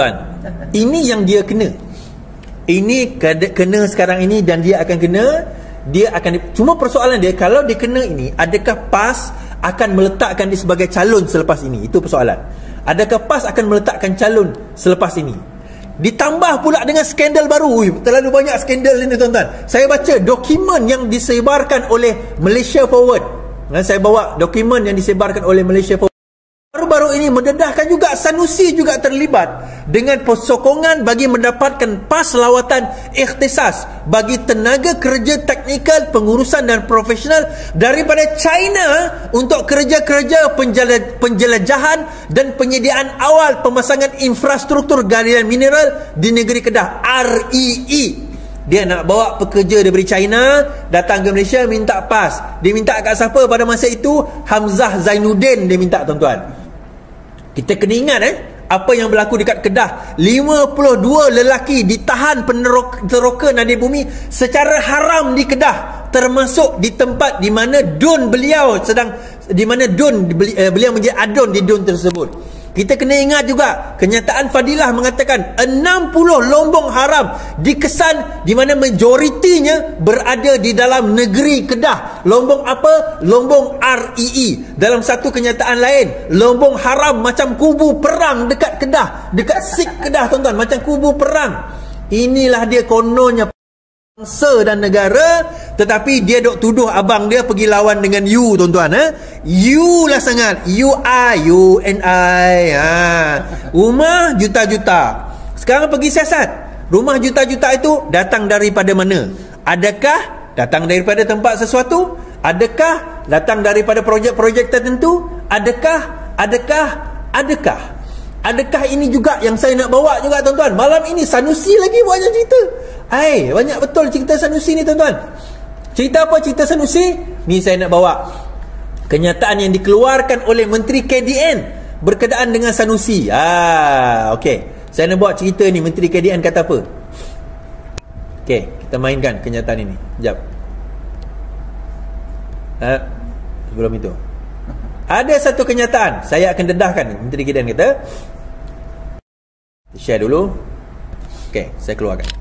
Tuan, ini yang dia kena. Ini kena sekarang ini dan dia akan kena. Dia akan cuma persoalan dia kalau dia kena ini, adakah PAS akan meletakkan dia sebagai calon selepas ini? Itu persoalan. Adakah PAS akan meletakkan calon selepas ini? Ditambah pula dengan skandal baru. Ui, terlalu banyak skandal ini tuan-tuan. Saya baca dokumen yang disebarkan oleh Malaysia Forward. saya bawa dokumen yang disebarkan oleh Malaysia Forward. Baru-baru ini mendedahkan juga Sanusi juga terlibat dengan persokongan bagi mendapatkan pas lawatan ikhtisas bagi tenaga kerja teknikal pengurusan dan profesional daripada China untuk kerja-kerja penjelajahan dan penyediaan awal pemasangan infrastruktur galian mineral di negeri Kedah REE dia nak bawa pekerja daripada China datang ke Malaysia minta pas. Dia minta kat siapa pada masa itu? Hamzah Zainuddin dia minta tuan-tuan kita kena ingat eh apa yang berlaku dekat Kedah. 52 lelaki ditahan peneroka nadi bumi secara haram di Kedah termasuk di tempat di mana dun beliau sedang di mana dun eh, beliau menjadi adun di dun tersebut kita kena ingat juga kenyataan Fadilah mengatakan 60 lombong haram dikesan di mana majoritinya berada di dalam negeri Kedah. Lombong apa? Lombong REE. Dalam satu kenyataan lain, lombong haram macam kubu perang dekat Kedah, dekat Sik Kedah tuan-tuan, macam kubu perang. Inilah dia kononnya bangsa dan negara tetapi dia dok tuduh abang dia pergi lawan dengan you tuan-tuan eh? You lah sangat. You I you and I ha. Rumah juta-juta. Sekarang pergi siasat. Rumah juta-juta itu datang daripada mana? Adakah datang daripada tempat sesuatu? Adakah datang daripada projek-projek tertentu? Adakah adakah adakah? Adakah ini juga yang saya nak bawa juga tuan-tuan? Malam ini Sanusi lagi banyak cerita Hai, banyak betul cerita Sanusi ni tuan-tuan. Cerita apa cerita Sanusi? Ni saya nak bawa. Kenyataan yang dikeluarkan oleh Menteri KDN berkenaan dengan Sanusi. Ah, okey. Saya nak bawa cerita ni Menteri KDN kata apa? Okey, kita mainkan kenyataan ini. Jap. Ha, sebelum itu. Ada satu kenyataan, saya akan dedahkan. Menteri KDN kata. Share dulu. Okey, saya keluarkan.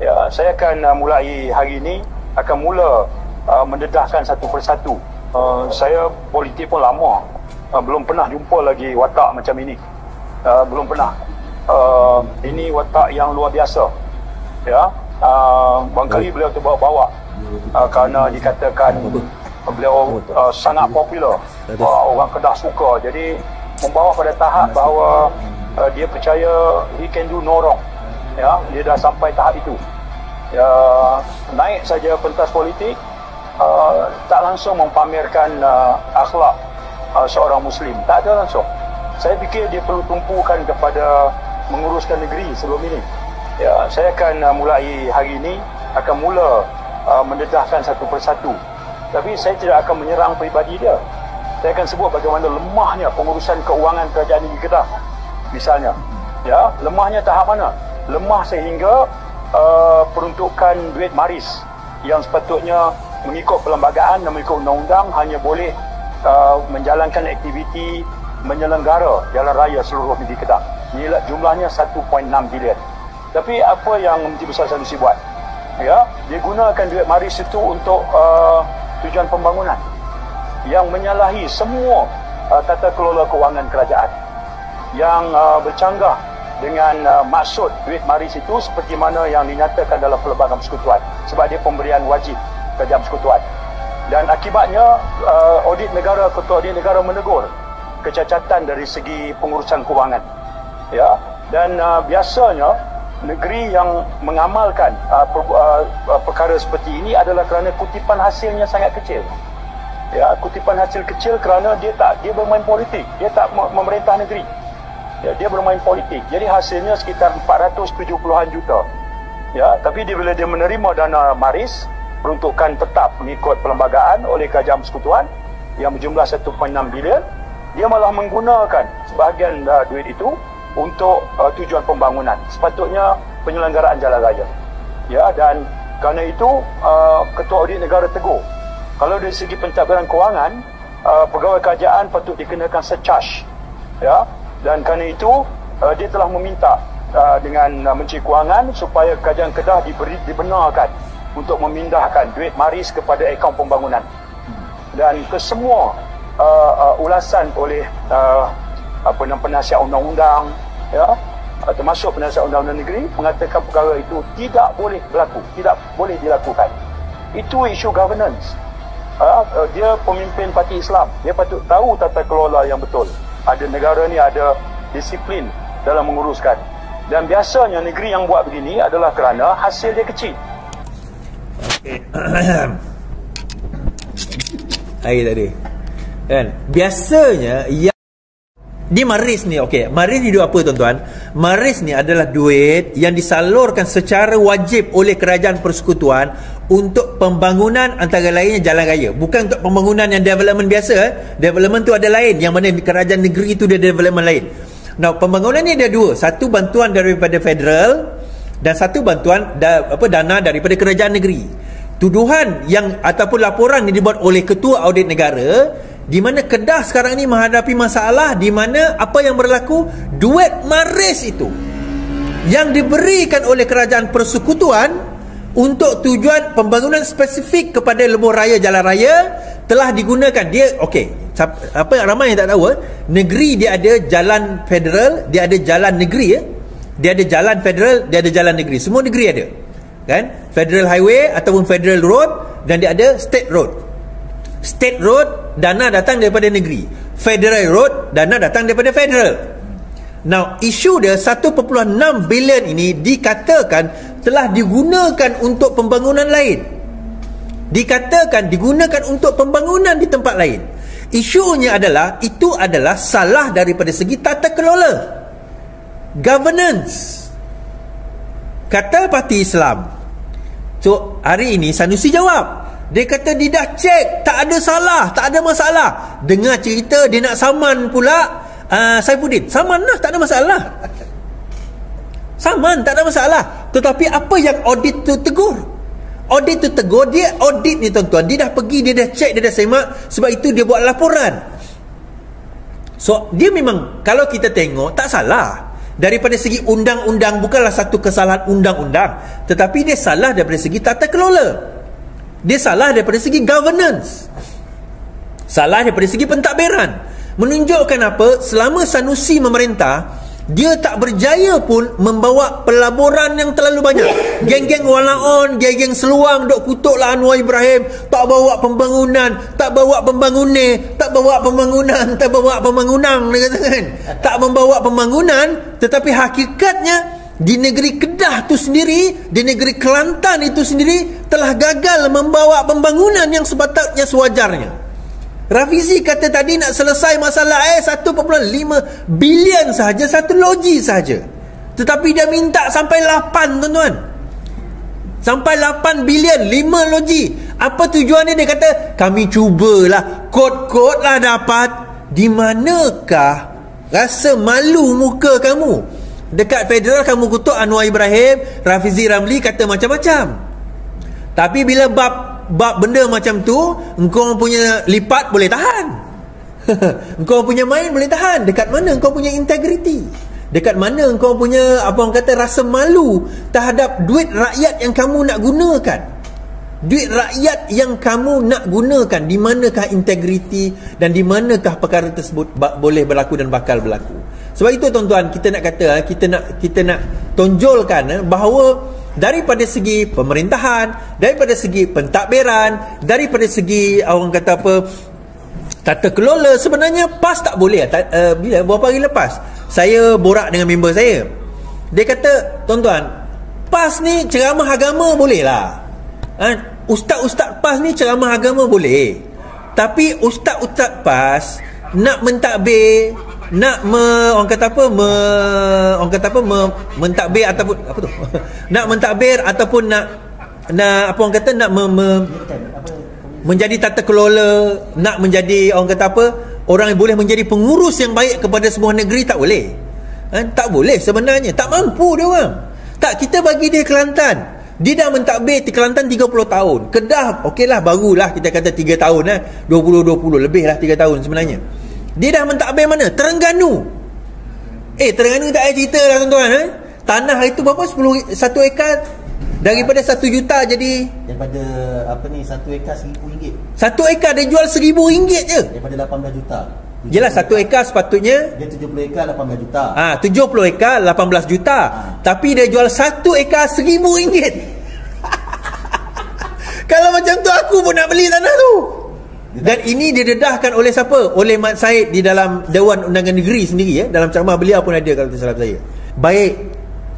Ya, saya akan uh, mulai hari ini akan mula uh, mendedahkan satu persatu. Uh, saya politik pun lama. Uh, belum pernah jumpa lagi watak macam ini. Uh, belum pernah. Uh, ini watak yang luar biasa. Ya. Uh, bangkali beliau terbawa-bawa uh, kerana dikatakan beliau uh, sangat popular. Uh, orang Kedah suka. Jadi membawa pada tahap bahawa uh, dia percaya he can do no wrong ya dia dah sampai tahap itu. Ya naik saja pentas politik uh, tak langsung mempamerkan uh, akhlak uh, seorang muslim. Tak ada langsung. Saya fikir dia perlu tumpukan kepada menguruskan negeri sebelum ini. Ya saya akan uh, mulai hari ini akan mula uh, mendedahkan satu persatu. Tapi saya tidak akan menyerang peribadi dia. Saya akan sebut bagaimana lemahnya pengurusan keuangan kerajaan negeri Kedah. Misalnya ya lemahnya tahap mana lemah sehingga uh, peruntukan duit maris yang sepatutnya mengikut perlembagaan dan mengikut undang-undang hanya boleh uh, menjalankan aktiviti menyelenggara jalan raya seluruh negeri Kedah. Nilai jumlahnya 1.6 bilion. Tapi apa yang Menteri Besar Sanusi buat? Ya, dia gunakan duit maris itu untuk uh, tujuan pembangunan yang menyalahi semua uh, tata kelola kewangan kerajaan yang uh, bercanggah dengan uh, maksud duit maris itu seperti mana yang dinyatakan dalam pelbagai persekutuan. Sebab dia pemberian wajib kerajaan persekutuan. Dan akibatnya uh, audit negara ketua audit negara menegur kecacatan dari segi pengurusan kewangan. Ya. Dan uh, biasanya negeri yang mengamalkan uh, per, uh, uh, perkara seperti ini adalah kerana kutipan hasilnya sangat kecil. Ya kutipan hasil kecil kerana dia tak dia bermain politik. Dia tak memerintah negeri ya, dia bermain politik. Jadi hasilnya sekitar 470-an juta. Ya tapi dia bila dia menerima dana maris peruntukan tetap mengikut perlembagaan oleh kerajaan persekutuan yang berjumlah 1.6 bilion dia malah menggunakan sebahagian uh, duit itu untuk uh, tujuan pembangunan. Sepatutnya penyelenggaraan jalan raya. Ya dan kerana itu uh, ketua audit negara tegur kalau dari segi pentadbiran kewangan uh, pegawai kerajaan patut dikenakan secharge. Ya dan kerana itu uh, dia telah meminta uh, dengan uh, Menteri Kewangan supaya kerajaan Kedah diberi dibenarkan untuk memindahkan duit maris kepada akaun pembangunan. Dan kesemua uh, uh, ulasan oleh uh, apa nama penasihat undang-undang ya uh, termasuk penasihat undang-undang negeri mengatakan perkara itu tidak boleh berlaku tidak boleh dilakukan. Itu isu governance. Uh, uh, dia pemimpin parti Islam. Dia patut tahu tata kelola yang betul ada negara ni ada disiplin dalam menguruskan. Dan biasanya negeri yang buat begini adalah kerana hasil dia kecil. Okay. air tadi. Kan? Biasanya yang di Maris ni okey Maris ni duit apa tuan-tuan Maris ni adalah duit yang disalurkan secara wajib oleh kerajaan persekutuan untuk pembangunan antara lainnya jalan raya bukan untuk pembangunan yang development biasa eh. development tu ada lain yang mana kerajaan negeri tu dia development lain Nah, pembangunan ni ada dua. Satu bantuan daripada federal dan satu bantuan da, apa dana daripada kerajaan negeri. Tuduhan yang ataupun laporan yang dibuat oleh ketua audit negara di mana Kedah sekarang ini menghadapi masalah di mana apa yang berlaku duit maris itu yang diberikan oleh kerajaan persekutuan untuk tujuan pembangunan spesifik kepada lebuh raya jalan raya telah digunakan. Dia okey apa yang ramai yang tak tahu eh? negeri dia ada jalan federal dia ada jalan negeri ya dia ada jalan federal dia ada jalan negeri. Semua negeri ada kan? Federal highway ataupun federal road dan dia ada state road state road dana datang daripada negeri. Federal road dana datang daripada federal. Now isu dia 1.6 bilion ini dikatakan telah digunakan untuk pembangunan lain. Dikatakan digunakan untuk pembangunan di tempat lain. Isunya adalah itu adalah salah daripada segi tata kelola. Governance. Kata parti Islam. So hari ini Sanusi jawab dia kata dia dah cek tak ada salah tak ada masalah. Dengar cerita dia nak saman pula uh, Saifuddin. Saman lah tak ada masalah. Saman tak ada masalah. Tetapi apa yang audit tu tegur? Audit tu tegur dia audit ni tuan-tuan. Dia dah pergi dia dah check dia dah semak. Sebab itu dia buat laporan. So dia memang kalau kita tengok tak salah. Daripada segi undang-undang bukanlah satu kesalahan undang-undang. Tetapi dia salah daripada segi tata kelola dia salah daripada segi governance. Salah daripada segi pentadbiran. Menunjukkan apa? Selama Sanusi memerintah dia tak berjaya pun membawa pelaburan yang terlalu banyak. Geng-geng walaon geng-geng seluang dok kutuklah Anwar Ibrahim tak bawa pembangunan tak bawa pembangunan tak bawa pembangunan tak bawa pembangunan dia kata kan? Tak membawa pembangunan tetapi hakikatnya di negeri Kedah tu sendiri di negeri Kelantan itu sendiri telah gagal membawa pembangunan yang sepatutnya sewajarnya Rafizi kata tadi nak selesai masalah air 1.5 bilion sahaja satu loji sahaja. Tetapi dia minta sampai 8 tuan-tuan. Sampai 8 bilion 5 loji. Apa tujuan dia? Kata kami cubalah kod-kod lah dapat. Di manakah rasa malu muka kamu? Dekat federal kamu kutuk Anwar Ibrahim, Rafizi Ramli kata macam-macam. Tapi bila bab bab benda macam tu engkau punya lipat boleh tahan. Engkau punya main boleh tahan. Dekat mana engkau punya integriti? Dekat mana engkau punya apa orang kata rasa malu terhadap duit rakyat yang kamu nak gunakan duit rakyat yang kamu nak gunakan di manakah integriti dan di manakah perkara tersebut boleh berlaku dan bakal berlaku? Sebab itu tuan-tuan kita nak kata kita nak kita nak tonjolkan eh, bahawa daripada segi pemerintahan daripada segi pentadbiran daripada segi orang kata apa tata kelola sebenarnya PAS tak boleh. Uh, bila beberapa hari lepas? Saya borak dengan member saya. Dia kata tuan-tuan PAS ni ceramah agama boleh lah ha? ustaz-ustaz PAS ni ceramah agama boleh. Tapi ustaz-ustaz PAS nak mentadbir nak me, orang kata apa me, orang kata apa me, mentakbir ataupun apa tu? Nak mentakbir ataupun nak nak apa orang kata nak me, me, menjadi tata kelola nak menjadi orang kata apa orang yang boleh menjadi pengurus yang baik kepada sebuah negeri tak boleh. Ha? tak boleh sebenarnya. Tak mampu dia orang. Tak kita bagi dia Kelantan dia dah mentadbir di Kelantan 30 tahun Kedah okeylah barulah kita kata 3 tahun eh 20-20 lebih lah 3 tahun sebenarnya dia dah mentadbir mana? Terengganu. Eh Terengganu tak ada cerita lah tuan-tuan eh? Tanah itu berapa 10 satu ekar daripada satu juta jadi Daripada apa ni satu ekar seribu ringgit satu ekar dia jual seribu ringgit je. Daripada 18 juta Jelas satu ekar sepatutnya Dia 70 ekar 18 juta Ah, 70 ekar 18 juta. Tapi dia jual satu ekar seribu ringgit. Kalau macam tu aku pun nak beli tanah tu. Dan ini didedahkan oleh siapa? Oleh Mat Said di dalam Dewan Undangan Negeri sendiri ya. Dalam ceramah beliau pun ada kalau tak salah saya. Baik.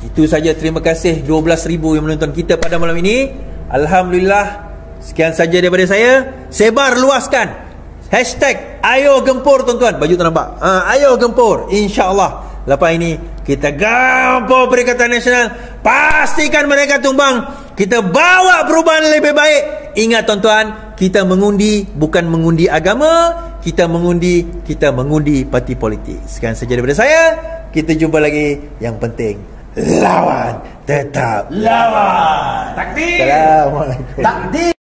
Itu saja terima kasih 12,000 yang menonton kita pada malam ini. Alhamdulillah. Sekian saja daripada saya. Sebar luaskan. Hashtag Ayo Gempur tuan-tuan. Baju tak nampak? Ha, Ayo Gempur. InsyaAllah. Lepas ini Kita gempur Perikatan Nasional. Pastikan mereka tumbang. Kita bawa perubahan lebih baik. Ingat tuan-tuan Kita mengundi Bukan mengundi agama. Kita mengundi Kita mengundi parti politik. Sekian saja daripada saya. Kita jumpa lagi. Yang penting Lawan. Tetap Lawan. Assalamualaikum. Takdir